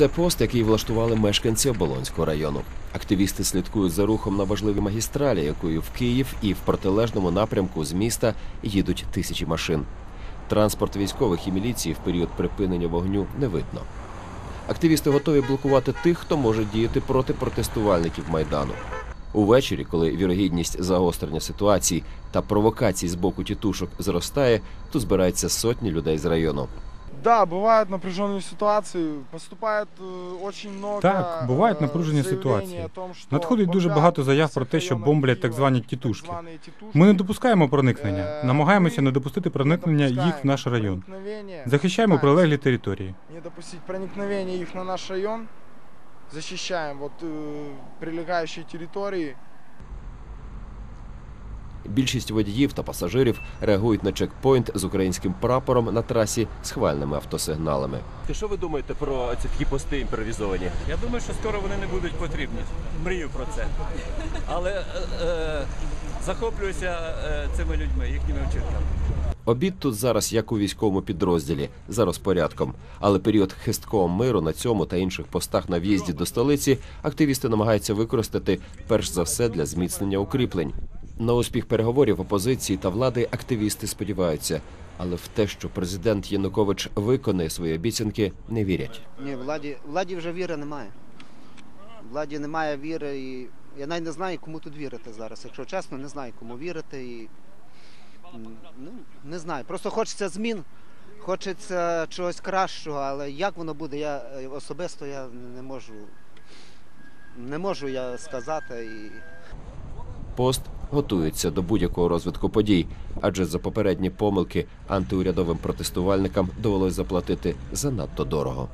Це пост, який влаштували мешканці Оболонського району. Активісти слідкують за рухом на важливій магістралі, якою в Київ і в протилежному напрямку з міста їдуть тисячі машин. Транспорт військових і міліції в період припинення вогню не видно. Активісти готові блокувати тих, хто може діяти проти протестувальників майдану. Увечері, коли вірогідність загострення ситуації та провокацій з боку тітушок зростає, тут збираються сотні людей з району. Да, бывают напряженные ситуации. Поступает э, очень много Так, бувають э, напружені заявлений ситуації. о том, що Надходить дуже бомблять багато заяв в про те, що районах бомблять так Києва звані так тітушки. звані тітушки. Ми не допускаємо проникнення, Е, намагаємося ми не допустити проникнення їх в наш район. Проникновення. Захищаємо Так. прилеглі території. Не допустить проникновения их на наш район. Защищаем вот э, прилегающие территории. Більшість водіїв та пасажирів реагують на чекпоінт з українським прапором на трасі з хвальними автосигналами. Що ви думаєте про ці такі пости імпровізовані? Я думаю, що скоро вони не будуть потрібні. Мрію про це. Але е, е, захоплююся е, цими людьми, їхніми вчинками. Обід тут зараз як у військовому підрозділі за розпорядком. Але період хисткого миру на цьому та інших постах на в'їзді до столиці активісти намагаються використати перш за все для зміцнення укріплень. На успіх переговорів опозиції та влади активісти сподіваються, але в те, що президент Янукович виконає свої обіцянки, не вірять. Ні, владі, владі вже віри немає. Владі немає віри і я навіть не знаю, кому тут вірити зараз. Якщо чесно, не знаю, кому вірити і ну, не знаю. Просто хочеться змін, хочеться чогось кращого, але як воно буде, я е, особисто я не можу. Не можу я сказати і. Пост готується до будь-якого розвитку подій, адже за попередні помилки антиурядовим протестувальникам довелось заплатити занадто дорого.